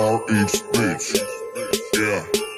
R H bitch. Yeah.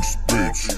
bitch.